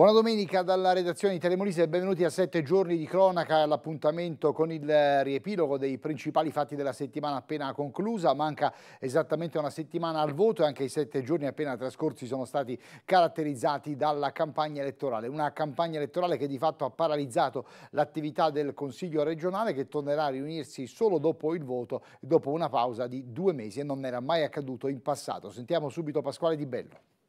Buona domenica dalla redazione di Telemolise e benvenuti a sette giorni di cronaca all'appuntamento con il riepilogo dei principali fatti della settimana appena conclusa. Manca esattamente una settimana al voto e anche i sette giorni appena trascorsi sono stati caratterizzati dalla campagna elettorale. Una campagna elettorale che di fatto ha paralizzato l'attività del Consiglio regionale che tornerà a riunirsi solo dopo il voto, dopo una pausa di due mesi e non era mai accaduto in passato. Sentiamo subito Pasquale Di Bello.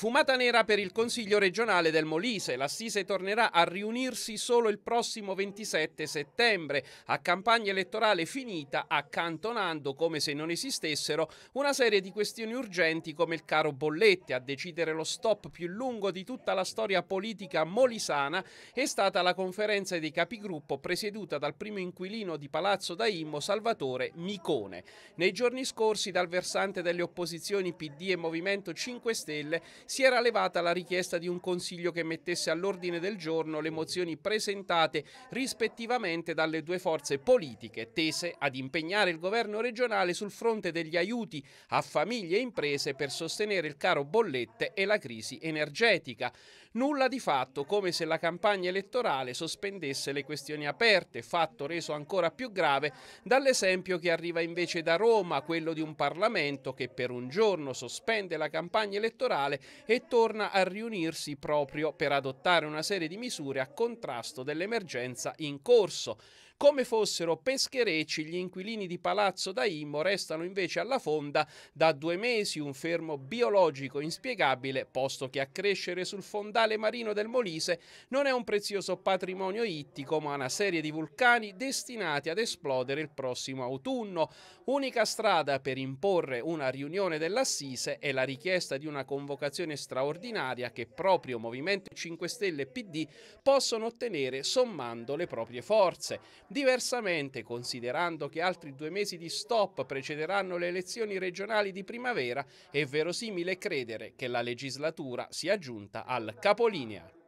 Fumata nera per il Consiglio regionale del Molise. L'Assise tornerà a riunirsi solo il prossimo 27 settembre, a campagna elettorale finita, accantonando, come se non esistessero, una serie di questioni urgenti come il caro bollette. A decidere lo stop più lungo di tutta la storia politica molisana è stata la conferenza dei capigruppo presieduta dal primo inquilino di Palazzo da Immo, Salvatore Micone. Nei giorni scorsi, dal versante delle opposizioni PD e Movimento 5 Stelle, si era levata la richiesta di un consiglio che mettesse all'ordine del giorno le mozioni presentate rispettivamente dalle due forze politiche, tese ad impegnare il governo regionale sul fronte degli aiuti a famiglie e imprese per sostenere il caro bollette e la crisi energetica. Nulla di fatto, come se la campagna elettorale sospendesse le questioni aperte, fatto reso ancora più grave dall'esempio che arriva invece da Roma, quello di un Parlamento che per un giorno sospende la campagna elettorale e torna a riunirsi proprio per adottare una serie di misure a contrasto dell'emergenza in corso. Come fossero pescherecci, gli inquilini di Palazzo da Immo restano invece alla fonda da due mesi, un fermo biologico inspiegabile, posto che a crescere sul fondale marino del Molise non è un prezioso patrimonio ittico, ma una serie di vulcani destinati ad esplodere il prossimo autunno. Unica strada per imporre una riunione dell'Assise è la richiesta di una convocazione straordinaria che proprio Movimento 5 Stelle e PD possono ottenere sommando le proprie forze. Diversamente, considerando che altri due mesi di stop precederanno le elezioni regionali di primavera, è verosimile credere che la legislatura sia giunta al capolinea.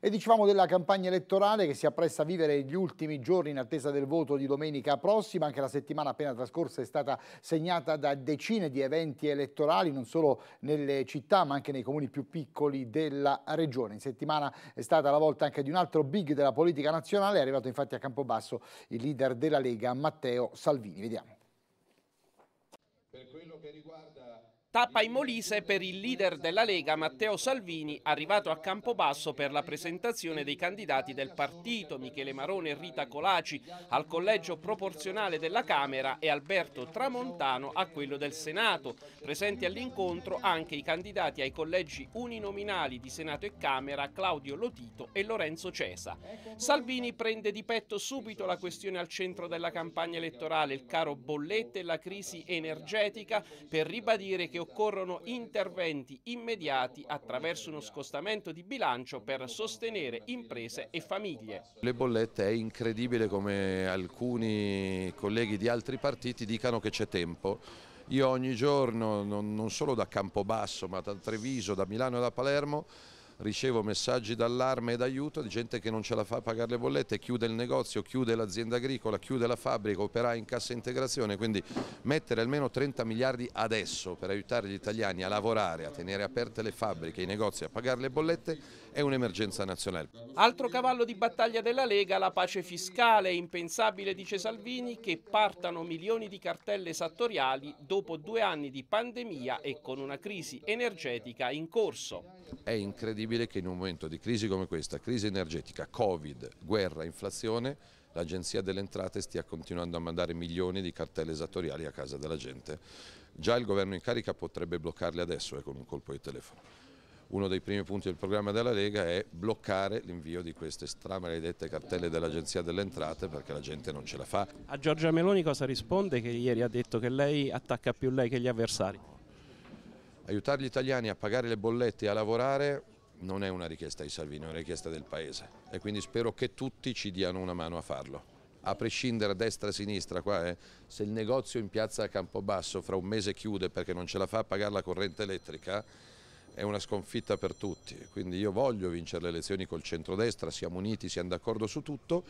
E dicevamo della campagna elettorale che si appresta a vivere gli ultimi giorni in attesa del voto di domenica prossima. Anche la settimana appena trascorsa è stata segnata da decine di eventi elettorali, non solo nelle città ma anche nei comuni più piccoli della regione. In settimana è stata la volta anche di un altro big della politica nazionale, è arrivato infatti a Campobasso il leader della Lega Matteo Salvini. Vediamo. Per quello che riguarda Tappa in Molise per il leader della Lega Matteo Salvini, arrivato a Campobasso per la presentazione dei candidati del partito Michele Marone e Rita Colaci al collegio proporzionale della Camera e Alberto Tramontano a quello del Senato. Presenti all'incontro anche i candidati ai collegi uninominali di Senato e Camera Claudio Lotito e Lorenzo Cesa. Salvini prende di petto subito la questione al centro della campagna elettorale, il caro bollette e la crisi energetica, per ribadire che occorrono interventi immediati attraverso uno scostamento di bilancio per sostenere imprese e famiglie. Le bollette è incredibile come alcuni colleghi di altri partiti dicano che c'è tempo. Io ogni giorno, non solo da Campobasso ma da Treviso, da Milano e da Palermo, ricevo messaggi d'allarme e d'aiuto di gente che non ce la fa a pagare le bollette, chiude il negozio, chiude l'azienda agricola, chiude la fabbrica, operai in cassa integrazione, quindi mettere almeno 30 miliardi adesso per aiutare gli italiani a lavorare, a tenere aperte le fabbriche, i negozi, a pagare le bollette è un'emergenza nazionale. Altro cavallo di battaglia della Lega, la pace fiscale. È impensabile, dice Salvini, che partano milioni di cartelle esattoriali dopo due anni di pandemia e con una crisi energetica in corso. È incredibile che in un momento di crisi come questa, crisi energetica, Covid, guerra, inflazione, l'Agenzia delle Entrate stia continuando a mandare milioni di cartelle esattoriali a casa della gente. Già il governo in carica potrebbe bloccarle adesso eh, con un colpo di telefono uno dei primi punti del programma della Lega è bloccare l'invio di queste stramaledette cartelle dell'Agenzia delle Entrate perché la gente non ce la fa. A Giorgia Meloni cosa risponde che ieri ha detto che lei attacca più lei che gli avversari? Aiutare gli italiani a pagare le bollette e a lavorare non è una richiesta di Salvini, è una richiesta del Paese e quindi spero che tutti ci diano una mano a farlo a prescindere destra e sinistra, qua, eh, se il negozio in piazza Campobasso fra un mese chiude perché non ce la fa a pagare la corrente elettrica, è una sconfitta per tutti, quindi io voglio vincere le elezioni col centrodestra, siamo uniti, siamo d'accordo su tutto,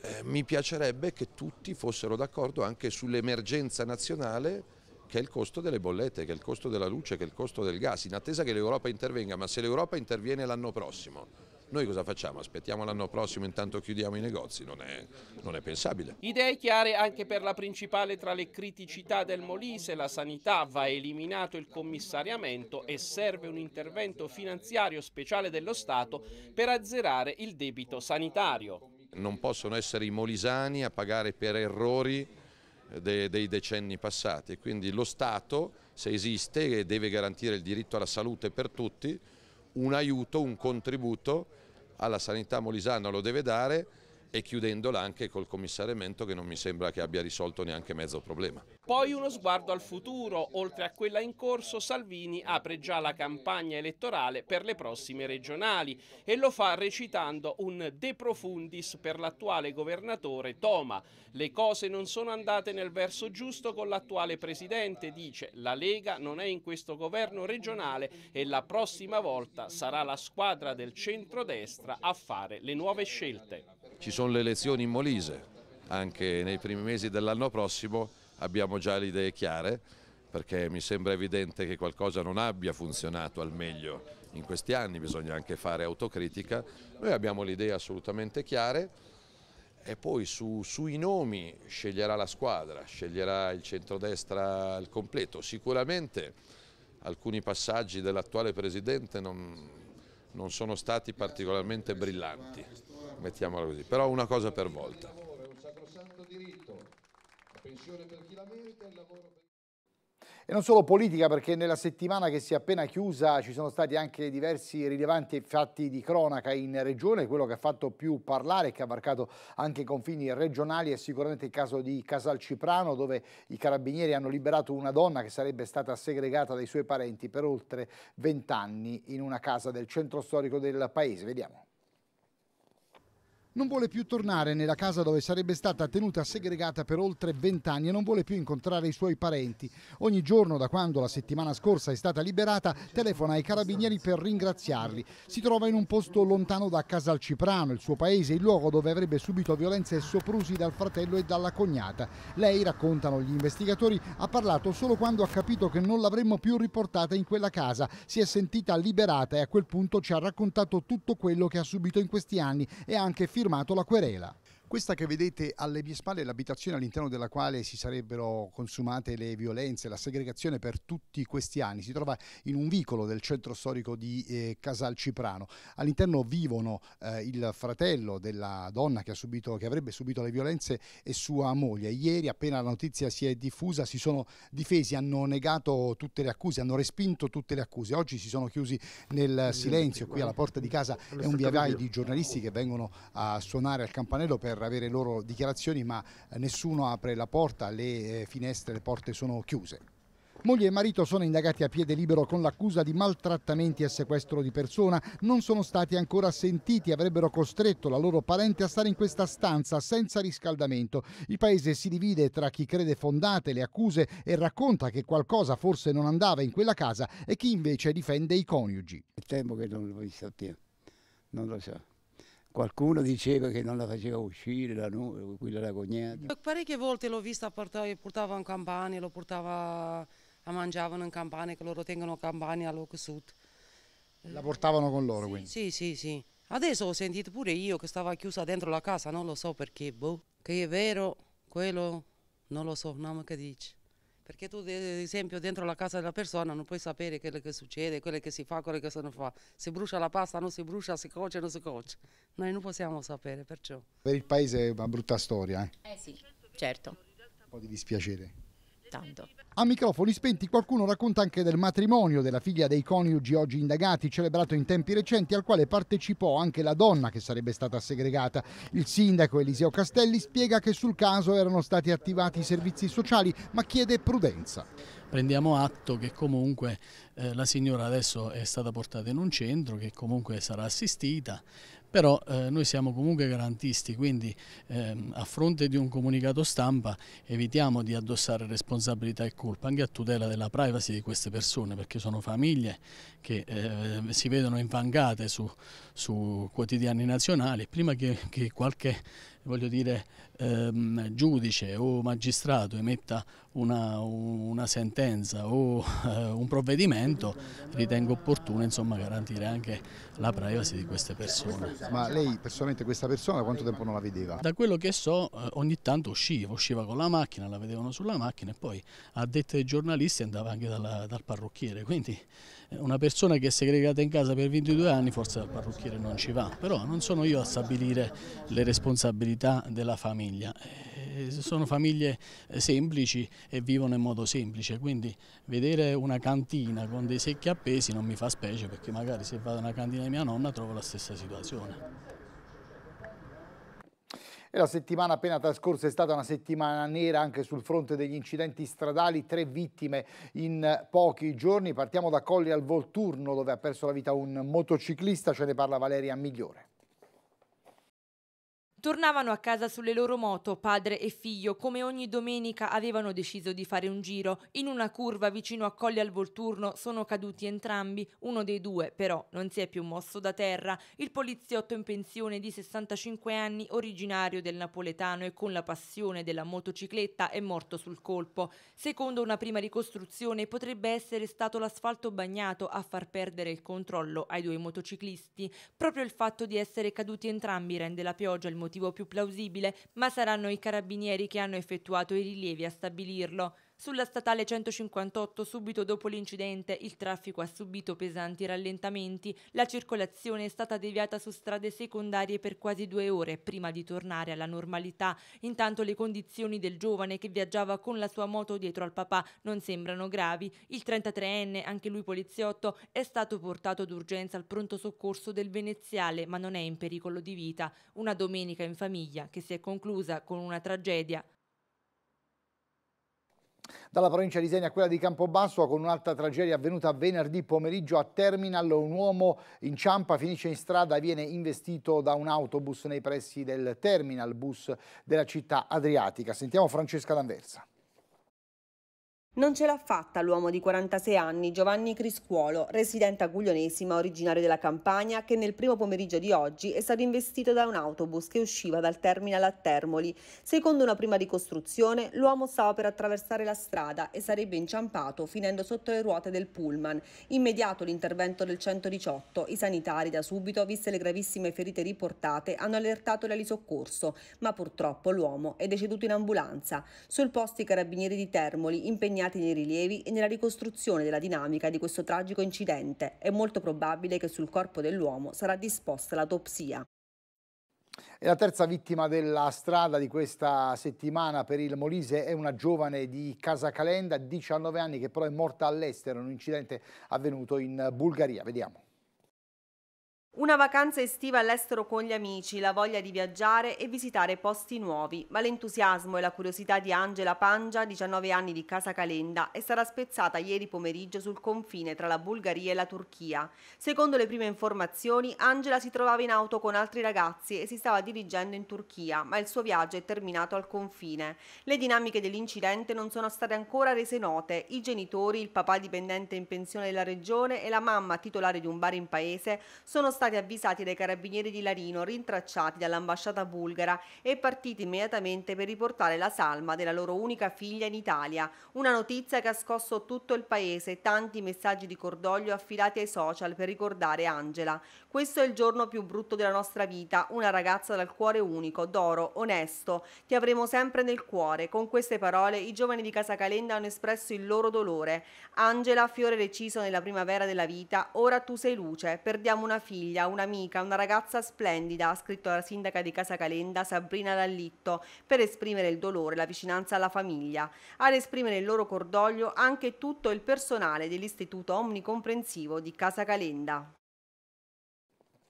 eh, mi piacerebbe che tutti fossero d'accordo anche sull'emergenza nazionale che è il costo delle bollette, che è il costo della luce, che è il costo del gas, in attesa che l'Europa intervenga, ma se l'Europa interviene l'anno prossimo, noi cosa facciamo? Aspettiamo l'anno prossimo intanto chiudiamo i negozi? Non è, non è, pensabile. Idee chiare anche per la principale tra le criticità del Molise, la sanità, va eliminato il commissariamento e serve un intervento finanziario speciale dello Stato per azzerare il debito sanitario. Non possono essere i molisani a pagare per errori dei, dei decenni passati, quindi lo Stato, se esiste, deve garantire il diritto alla salute per tutti, un aiuto, un contributo alla sanità molisana lo deve dare e chiudendola anche col commissariamento che non mi sembra che abbia risolto neanche mezzo problema. Poi uno sguardo al futuro, oltre a quella in corso Salvini apre già la campagna elettorale per le prossime regionali e lo fa recitando un de profundis per l'attuale governatore Toma. Le cose non sono andate nel verso giusto con l'attuale presidente, dice la Lega non è in questo governo regionale e la prossima volta sarà la squadra del centrodestra a fare le nuove scelte. Ci sono le elezioni in Molise, anche nei primi mesi dell'anno prossimo abbiamo già le idee chiare perché mi sembra evidente che qualcosa non abbia funzionato al meglio in questi anni, bisogna anche fare autocritica. Noi abbiamo le idee assolutamente chiare e poi su, sui nomi sceglierà la squadra, sceglierà il centrodestra al completo. Sicuramente alcuni passaggi dell'attuale Presidente non, non sono stati particolarmente brillanti, mettiamola così, però una cosa per volta. Un sacrosanto diritto, la pensione per chi la merita e il lavoro per e non solo politica perché nella settimana che si è appena chiusa ci sono stati anche diversi rilevanti fatti di cronaca in regione, quello che ha fatto più parlare e che ha varcato anche i confini regionali è sicuramente il caso di Casalciprano dove i carabinieri hanno liberato una donna che sarebbe stata segregata dai suoi parenti per oltre vent'anni in una casa del centro storico del paese. Vediamo non vuole più tornare nella casa dove sarebbe stata tenuta segregata per oltre vent'anni e non vuole più incontrare i suoi parenti. Ogni giorno, da quando la settimana scorsa è stata liberata, telefona ai carabinieri per ringraziarli. Si trova in un posto lontano da Casalciprano, il suo paese, il luogo dove avrebbe subito violenze e soprusi dal fratello e dalla cognata. Lei, raccontano gli investigatori, ha parlato solo quando ha capito che non l'avremmo più riportata in quella casa. Si è sentita liberata e a quel punto ci ha raccontato tutto quello che ha subito in questi anni e anche firmato firmato la querela. Questa che vedete alle mie spalle è l'abitazione all'interno della quale si sarebbero consumate le violenze, la segregazione per tutti questi anni. Si trova in un vicolo del centro storico di eh, Casalciprano. All'interno vivono eh, il fratello della donna che, subito, che, avrebbe subito le violenze e sua moglie. Ieri, appena la notizia si è diffusa, si sono difesi, hanno negato tutte le accuse, hanno respinto tutte le accuse. Oggi si sono chiusi nel silenzio. Qui alla porta di casa è un via vai di giornalisti che vengono a suonare al campanello per avere loro dichiarazioni, ma eh, nessuno apre la porta, le eh, finestre, le porte sono chiuse. Moglie e marito sono indagati a piede libero con l'accusa di maltrattamenti e sequestro di persona. Non sono stati ancora sentiti, avrebbero costretto la loro parente a stare in questa stanza senza riscaldamento. Il paese si divide tra chi crede fondate le accuse e racconta che qualcosa forse non andava in quella casa e chi invece difende i coniugi. Temo che non lo sappia, non lo so. Qualcuno diceva che non la faceva uscire, la, quella la cognata. Parecchie volte l'ho vista portare, portava in campagna, lo portava a mangiare in campagna, che loro tengono campagna allo sud. La portavano con loro sì, quindi? Sì, sì, sì. Adesso ho sentito pure io che stava chiusa dentro la casa, non lo so perché, boh. Che è vero, quello non lo so, non che dice. Perché tu, ad esempio, dentro la casa della persona non puoi sapere quello che succede, quello che si fa, quello che si non fa. Si brucia la pasta, non si brucia, si cuoce, non si cuoce. Noi non possiamo sapere, perciò. Per il paese è una brutta storia, eh? Eh sì, certo. Un po' di dispiacere tanto. A microfoni spenti qualcuno racconta anche del matrimonio della figlia dei coniugi oggi indagati, celebrato in tempi recenti, al quale partecipò anche la donna che sarebbe stata segregata. Il sindaco Eliseo Castelli spiega che sul caso erano stati attivati i servizi sociali, ma chiede prudenza. Prendiamo atto che comunque eh, la signora adesso è stata portata in un centro, che comunque sarà assistita, però eh, noi siamo comunque garantisti, quindi ehm, a fronte di un comunicato stampa evitiamo di addossare responsabilità e colpa anche a tutela della privacy di queste persone, perché sono famiglie che eh, si vedono infangate su, su, quotidiani nazionali, prima che, che qualche voglio dire, ehm, giudice o magistrato emetta una, una sentenza o eh, un provvedimento, ritengo opportuno insomma, garantire anche la privacy di queste persone. Ma lei personalmente questa persona da quanto tempo non la vedeva? Da quello che so eh, ogni tanto usciva, usciva con la macchina, la vedevano sulla macchina e poi a dette dei giornalisti andava anche dalla, dal parrucchiere, quindi una persona che è segregata in casa per 22 anni forse dal parrucchiere non ci va, però non sono io a stabilire le responsabilità della famiglia. Eh, sono famiglie semplici e vivono in modo semplice, quindi vedere una cantina con dei secchi appesi non mi fa specie perché magari se vado a una cantina di mia nonna trovo la stessa situazione. E la settimana appena trascorsa è stata una settimana nera anche sul fronte degli incidenti stradali, tre vittime in pochi giorni. Partiamo da Colli al Volturno dove ha perso la vita un motociclista, ce ne parla Valeria Migliore. Tornavano a casa sulle loro moto, padre e figlio, come ogni domenica avevano deciso di fare un giro. In una curva vicino a Colli al Volturno sono caduti entrambi, uno dei due però non si è più mosso da terra. Il poliziotto in pensione di 65 anni, originario del napoletano e con la passione della motocicletta, è morto sul colpo. Secondo una prima ricostruzione potrebbe essere stato l'asfalto bagnato a far perdere il controllo ai due motociclisti. Proprio il fatto di essere caduti entrambi rende la pioggia il motivo motivo più plausibile, ma saranno i carabinieri che hanno effettuato i rilievi a stabilirlo. Sulla statale 158, subito dopo l'incidente, il traffico ha subito pesanti rallentamenti. La circolazione è stata deviata su strade secondarie per quasi due ore prima di tornare alla normalità. Intanto le condizioni del giovane che viaggiava con la sua moto dietro al papà non sembrano gravi. Il 33enne, anche lui poliziotto, è stato portato d'urgenza al pronto soccorso del Veneziale, ma non è in pericolo di vita. Una domenica in famiglia che si è conclusa con una tragedia dalla provincia di Senia a quella di Campobasso con un'altra tragedia avvenuta venerdì pomeriggio a Terminal. Un uomo inciampa, finisce in strada e viene investito da un autobus nei pressi del Terminal bus della città adriatica. Sentiamo Francesca D'Anversa. Non ce l'ha fatta l'uomo di 46 anni, Giovanni Criscuolo, residente a Guglionesima, originario della Campania, che nel primo pomeriggio di oggi è stato investito da un autobus che usciva dal terminal a Termoli. Secondo una prima ricostruzione, l'uomo stava per attraversare la strada e sarebbe inciampato finendo sotto le ruote del pullman. Immediato l'intervento del 118, i sanitari da subito, viste le gravissime ferite riportate, hanno allertato l'ali soccorso, ma purtroppo l'uomo è deceduto in ambulanza. Sul posto i carabinieri di Termoli impegnati impegnati nei rilievi e nella ricostruzione della dinamica di questo tragico incidente. È molto probabile che sul corpo dell'uomo sarà disposta l'autopsia. E la terza vittima della strada di questa settimana per il Molise è una giovane di Casa Calenda, 19 anni, che però è morta all'estero in un incidente avvenuto in Bulgaria. Vediamo. Una vacanza estiva all'estero con gli amici, la voglia di viaggiare e visitare posti nuovi, ma l'entusiasmo e la curiosità di Angela Pangia, 19 anni di Casa Calenda, è stata spezzata ieri pomeriggio sul confine tra la Bulgaria e la Turchia. Secondo le prime informazioni, Angela si trovava in auto con altri ragazzi e si stava dirigendo in Turchia, ma il suo viaggio è terminato al confine. Le dinamiche dell'incidente non sono state ancora rese note. I genitori, il papà dipendente in pensione della regione e la mamma titolare di un bar in paese sono stati stati avvisati dai carabinieri di Larino, rintracciati dall'ambasciata bulgara e partiti immediatamente per riportare la salma della loro unica figlia in Italia. Una notizia che ha scosso tutto il paese e tanti messaggi di cordoglio affidati ai social per ricordare Angela. Questo è il giorno più brutto della nostra vita, una ragazza dal cuore unico, d'oro, onesto. Ti avremo sempre nel cuore. Con queste parole i giovani di Casa Calenda hanno espresso il loro dolore. Angela, fiore reciso nella primavera della vita, ora tu sei luce, perdiamo una figlia figlia, un'amica, una ragazza splendida, ha scritto la sindaca di Casa Calenda, Sabrina Dallitto, per esprimere il dolore e la vicinanza alla famiglia. Ad esprimere il loro cordoglio anche tutto il personale dell'Istituto Omnicomprensivo di Casa Calenda.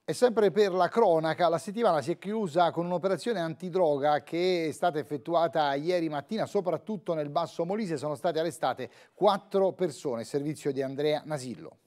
E sempre per la cronaca, la settimana si è chiusa con un'operazione antidroga che è stata effettuata ieri mattina, soprattutto nel Basso Molise. Sono state arrestate quattro persone, servizio di Andrea Nasillo.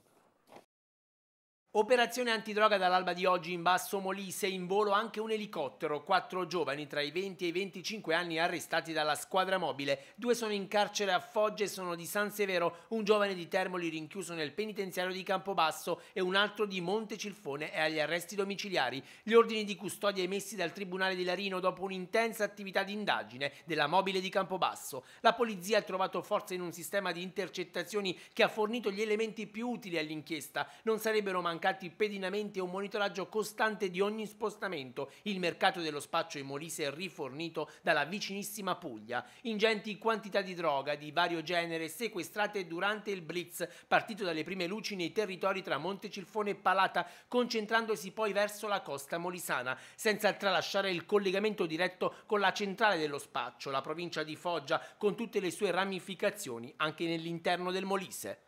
Operazione antidroga dall'alba di oggi in Basso Molise, in volo anche un elicottero, quattro giovani tra i 20 e i 25 anni arrestati dalla squadra mobile, due sono in carcere a Foggia e sono di San Severo, un giovane di Termoli rinchiuso nel penitenziario di Campobasso e un altro di Montecilfone è agli arresti domiciliari. Gli ordini di custodia emessi dal Tribunale di Larino dopo un'intensa attività di indagine della mobile di Campobasso. La polizia ha trovato forza in un sistema di intercettazioni che ha fornito gli elementi più utili all'inchiesta. Non sarebbero mancati mancati pedinamenti e un monitoraggio costante di ogni spostamento. Il mercato dello spaccio in Molise è rifornito dalla vicinissima Puglia. Ingenti quantità di droga di vario genere sequestrate durante il blitz, partito dalle prime luci nei territori tra Montecilfone e Palata, concentrandosi poi verso la costa molisana, senza tralasciare il collegamento diretto con la centrale dello spaccio, la provincia di Foggia, con tutte le sue ramificazioni anche nell'interno del Molise.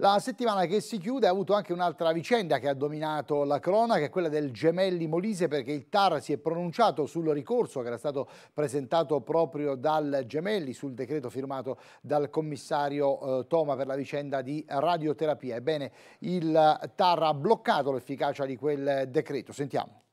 La settimana che si chiude ha avuto anche un'altra vicenda che ha dominato la cronaca, quella del Gemelli Molise, perché il TAR si è pronunciato sul ricorso che era stato presentato proprio dal Gemelli sul decreto firmato dal commissario eh, Toma per la vicenda di radioterapia. Ebbene, il TAR ha bloccato l'efficacia di quel decreto. Sentiamo.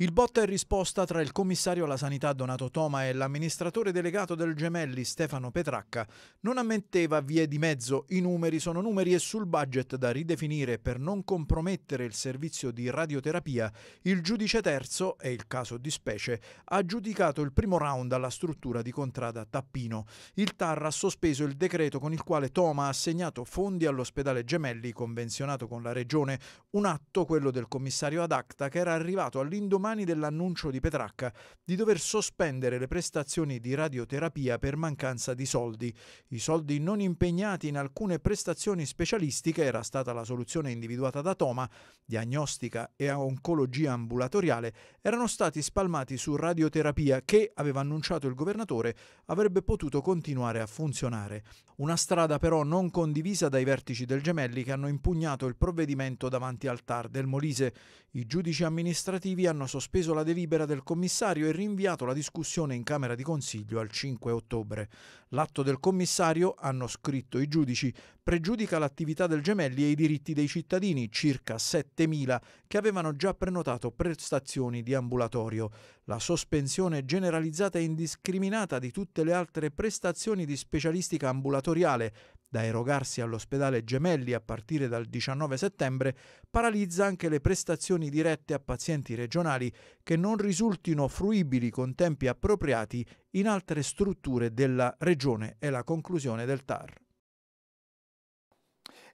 Il botta e risposta tra il commissario alla sanità Donato Toma e l'amministratore delegato del Gemelli Stefano Petracca non ammetteva vie di mezzo. I numeri sono numeri e sul budget da ridefinire per non compromettere il servizio di radioterapia, il giudice terzo, è il caso di specie, ha giudicato il primo round alla struttura di Contrada Tappino. Il TAR ha sospeso il decreto con il quale Toma ha assegnato fondi all'ospedale Gemelli convenzionato con la regione, un atto, quello del commissario ad acta, che era arrivato all'indomani domani dell'annuncio di Petracca di dover sospendere le prestazioni di radioterapia per mancanza di soldi. I soldi non impegnati in alcune prestazioni specialistiche era stata la soluzione individuata da Toma, diagnostica e oncologia ambulatoriale, erano stati spalmati su radioterapia che, aveva annunciato il governatore, avrebbe potuto continuare a funzionare. Una strada però non condivisa dai vertici del Gemelli che hanno impugnato il provvedimento davanti al TAR del Molise. I giudici amministrativi hanno sospeso la delibera del commissario e rinviato la discussione in Camera di Consiglio al 5 ottobre. L'atto del commissario, hanno scritto i giudici, pregiudica l'attività del Gemelli e i diritti dei cittadini, circa 7.000, che avevano già prenotato prestazioni di ambulatorio. La sospensione generalizzata e indiscriminata di tutte le altre prestazioni di specialistica ambulatoriale da erogarsi all'ospedale Gemelli a partire dal 19 settembre, paralizza anche le prestazioni dirette a pazienti regionali che non risultino fruibili con tempi appropriati in altre strutture della regione, è la conclusione del TAR.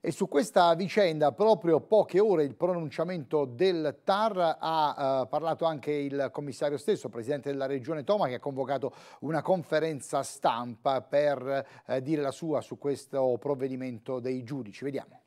E su questa vicenda, proprio poche ore il pronunciamento del TAR, ha eh, parlato anche il commissario stesso, presidente della regione Toma, che ha convocato una conferenza stampa per eh, dire la sua su questo provvedimento dei giudici. Vediamo.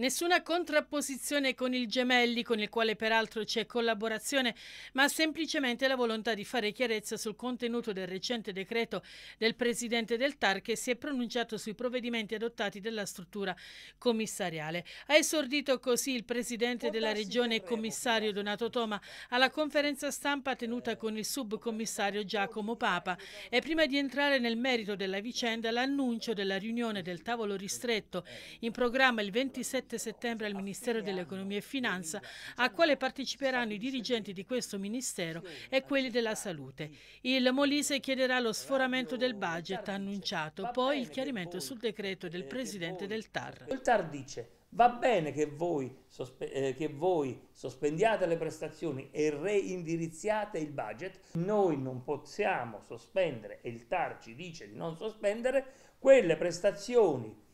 Nessuna contrapposizione con il Gemelli, con il quale peraltro c'è collaborazione, ma semplicemente la volontà di fare chiarezza sul contenuto del recente decreto del Presidente del TAR che si è pronunciato sui provvedimenti adottati dalla struttura commissariale. Ha esordito così il Presidente della Regione e Commissario Donato Toma alla conferenza stampa tenuta con il subcommissario Giacomo Papa e prima di entrare nel merito della vicenda l'annuncio della riunione del tavolo ristretto in programma il 27 7 settembre al Ministero dell'Economia e Finanza, a quale parteciperanno i dirigenti di questo Ministero e quelli della Salute. Il Molise chiederà lo sforamento del budget annunciato, poi il chiarimento sul decreto del Presidente del TAR. Il TAR dice Va bene che voi, eh, che voi, sospendiate le prestazioni e reindirizziate il budget, noi non possiamo sospendere, e il TAR ci dice di non sospendere, quelle prestazioni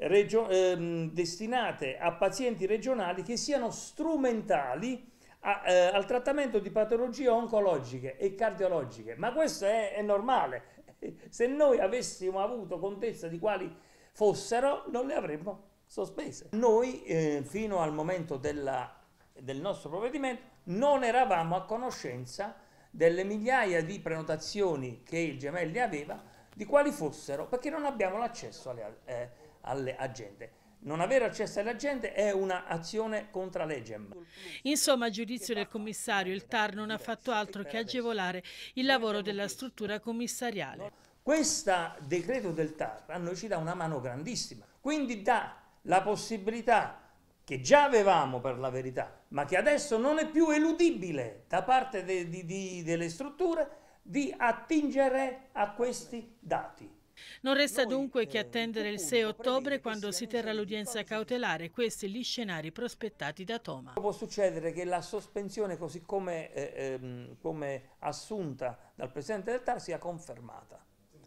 ehm, destinate a pazienti regionali che siano strumentali a, eh, al trattamento di patologie oncologiche e cardiologiche. Ma questo è, è normale. Se noi avessimo avuto contezza di quali fossero, non le avremmo sospese. Noi, eh, fino al momento della, del nostro provvedimento, non eravamo a conoscenza delle migliaia di prenotazioni che il Gemelli aveva, di quali fossero, perché non abbiamo l'accesso alle, eh, alle agende. Non avere accesso alle agende è un'azione contra legem. Insomma, a giudizio del commissario, il TAR non ha fatto altro che agevolare il lavoro della struttura commissariale. Questo decreto del TAR a noi ci dà una mano grandissima, quindi dà la possibilità che già avevamo per la verità, ma che adesso non è più eludibile da parte de, de, de, delle strutture, di attingere a questi dati. Non resta dunque che attendere il 6 ottobre quando si terrà l'udienza cautelare, questi gli scenari prospettati da Toma. Può succedere che la sospensione così come, eh, ehm, come assunta dal Presidente del TAR sia confermata,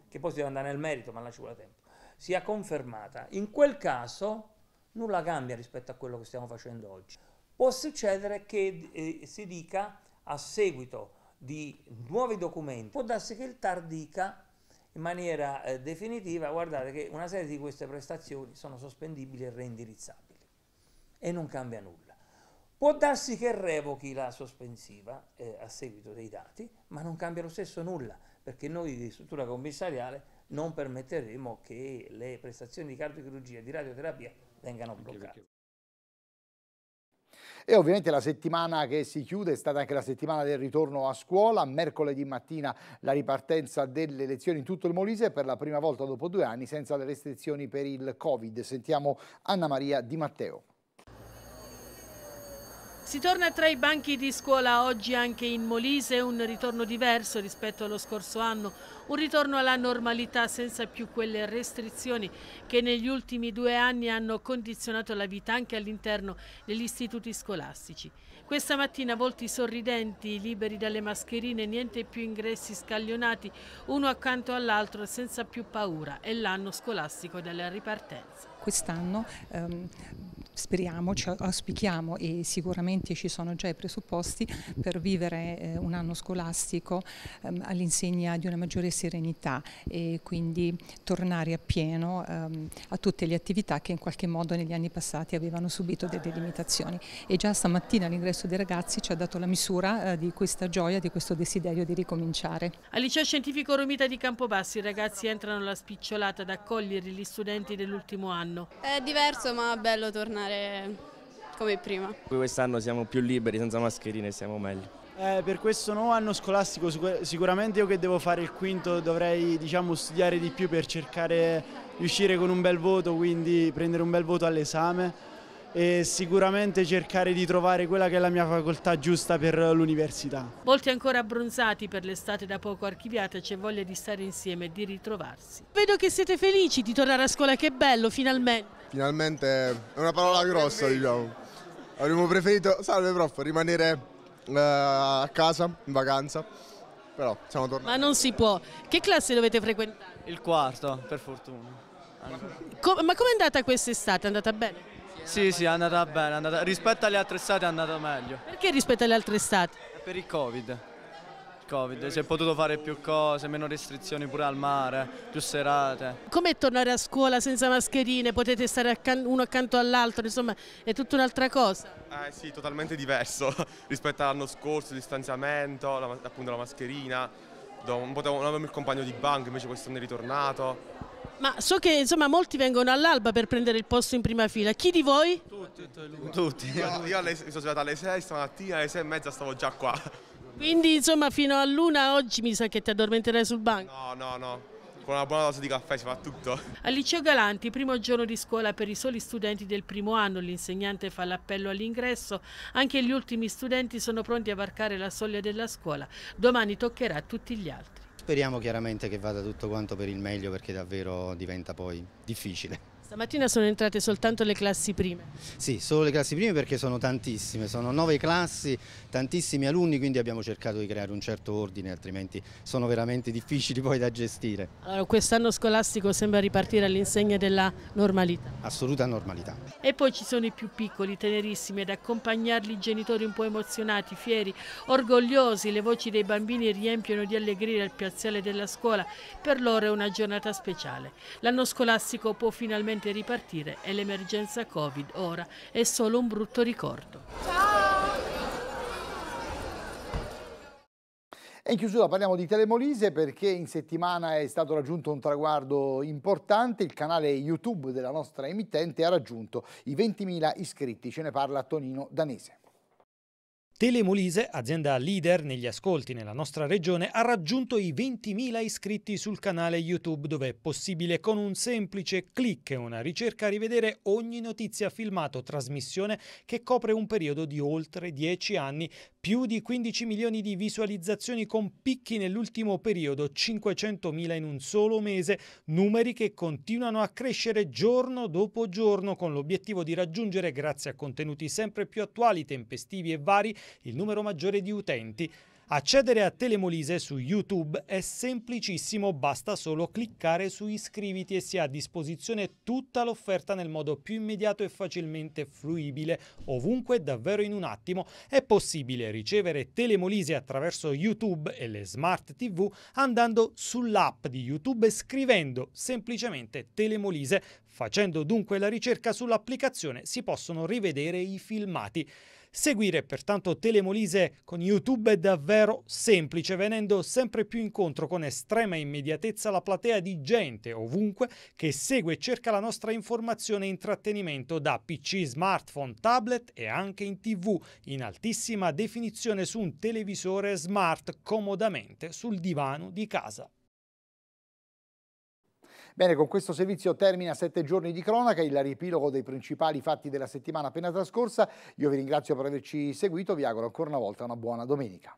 che poi si deve andare nel merito ma là ci vuole tempo, sia confermata. In quel caso nulla cambia rispetto a quello che stiamo facendo oggi. Può succedere che eh, si dica a seguito di nuovi documenti, può darsi che il TAR dica in maniera eh, definitiva, guardate che una serie di queste prestazioni sono sospendibili e reindirizzabili e non cambia nulla. Può darsi che revochi la sospensiva eh, a seguito dei dati, ma non cambia lo stesso nulla, perché noi di struttura commissariale non permetteremo che le prestazioni di cardiochirurgia e di radioterapia vengano bloccate. E ovviamente la settimana che si chiude è stata anche la settimana del ritorno a scuola. Mercoledì mattina la ripartenza delle lezioni in tutto il Molise per la prima volta dopo due anni senza le restrizioni per il Covid. Sentiamo Anna Maria Di Matteo. Si torna tra i banchi di scuola oggi anche in Molise, un ritorno diverso rispetto allo scorso anno, un ritorno alla normalità senza più quelle restrizioni che negli ultimi due anni hanno condizionato la vita anche all'interno degli istituti scolastici. Questa mattina volti sorridenti, liberi dalle mascherine, niente più ingressi scaglionati, uno accanto all'altro senza più paura. È l'anno scolastico della ripartenza. Quest'anno ehm, speriamo, ci auspichiamo e sicuramente ci sono già i presupposti per vivere eh, un anno scolastico ehm, all'insegna di una maggiore serenità e quindi tornare appieno ehm, a tutte le attività che in qualche modo negli anni passati avevano subito delle limitazioni e già stamattina l'ingresso dei ragazzi ci ha dato la misura eh, di questa gioia, di questo desiderio di ricominciare. Al liceo scientifico Romita di Campobassi i ragazzi entrano alla spicciolata ad accogliere gli studenti dell'ultimo anno. È diverso ma bello tornare come prima. Quest'anno siamo più liberi, senza mascherine, siamo meglio. Eh, per questo nuovo anno scolastico sicuramente io che devo fare il quinto dovrei diciamo, studiare di più per cercare di uscire con un bel voto, quindi prendere un bel voto all'esame e sicuramente cercare di trovare quella che è la mia facoltà giusta per l'università. Molti ancora abbronzati per l'estate da poco archiviata, c'è voglia di stare insieme e di ritrovarsi. Vedo che siete felici di tornare a scuola, che bello, finalmente. Finalmente è una parola grossa diciamo. Avremmo preferito, salve prof, rimanere eh, a casa in vacanza, però siamo tornati. Ma non si può. Che classe dovete frequentare? Il quarto, per fortuna. Ma com'è andata quest'estate? È andata bene? Sì, sì, è andata bene. È andata... Rispetto alle altre estate è andata meglio. Perché rispetto alle altre estate? Per il Covid. Covid, si è potuto fare più cose, meno restrizioni pure al mare, più serate. Com'è tornare a scuola senza mascherine? Potete stare accan uno accanto all'altro, insomma, è tutta un'altra cosa. Eh sì, totalmente diverso rispetto all'anno scorso, il distanziamento, la, appunto la mascherina, non, potevo, non avevo il compagno di banco, invece quest'anno è ritornato. Ma so che insomma molti vengono all'alba per prendere il posto in prima fila. Chi di voi? Tutti. Tutti. Io, io alle, mi sono svegliato alle 6 stamattina, alle 6 e mezza stavo già qua. Quindi insomma fino a luna oggi mi sa che ti addormenterai sul banco. No, no, no. Con una buona dose di caffè si fa tutto. Al liceo Galanti, primo giorno di scuola per i soli studenti del primo anno, l'insegnante fa l'appello all'ingresso, anche gli ultimi studenti sono pronti a varcare la soglia della scuola. Domani toccherà a tutti gli altri. Speriamo chiaramente che vada tutto quanto per il meglio perché davvero diventa poi difficile. Stamattina sono entrate soltanto le classi prime? Sì, solo le classi prime perché sono tantissime, sono nove classi, tantissimi alunni, quindi abbiamo cercato di creare un certo ordine, altrimenti sono veramente difficili poi da gestire. Allora, quest'anno scolastico sembra ripartire all'insegna della normalità? Assoluta normalità. E poi ci sono i più piccoli, tenerissimi, ad accompagnarli i genitori un po' emozionati, fieri, orgogliosi, le voci dei bambini riempiono di allegria il piazzale della scuola, per loro è una giornata speciale. L'anno scolastico può finalmente finalmente ripartire e l'emergenza Covid ora è solo un brutto ricordo. E in chiusura parliamo di Telemolise perché in settimana è stato raggiunto un traguardo importante, il canale YouTube della nostra emittente ha raggiunto i 20.000 iscritti, ce ne parla Tonino Danese. Telemolise, azienda leader negli ascolti nella nostra regione, ha raggiunto i 20.000 iscritti sul canale YouTube dove è possibile con un semplice clic e una ricerca rivedere ogni notizia filmato trasmissione che copre un periodo di oltre 10 anni, più di 15 milioni di visualizzazioni con picchi nell'ultimo periodo, 500.000 in un solo mese, numeri che continuano a crescere giorno dopo giorno con l'obiettivo di raggiungere, grazie a contenuti sempre più attuali, tempestivi e vari, il numero maggiore di utenti. Accedere a Telemolise su YouTube è semplicissimo, basta solo cliccare su iscriviti e si ha a disposizione tutta l'offerta nel modo più immediato e facilmente fruibile, ovunque davvero in un attimo. È possibile ricevere Telemolise attraverso YouTube e le smart TV andando sull'app di YouTube e scrivendo semplicemente Telemolise. Facendo dunque la ricerca sull'applicazione si possono rivedere i filmati. Seguire pertanto Telemolise con YouTube è davvero semplice, venendo sempre più incontro con estrema immediatezza la platea di gente ovunque che segue e cerca la nostra informazione e intrattenimento da PC, smartphone, tablet e anche in TV in altissima definizione su un televisore smart comodamente sul divano di casa. Bene, con questo servizio termina sette giorni di cronaca, il riepilogo dei principali fatti della settimana appena trascorsa. Io vi ringrazio per averci seguito, vi auguro ancora una volta una buona domenica.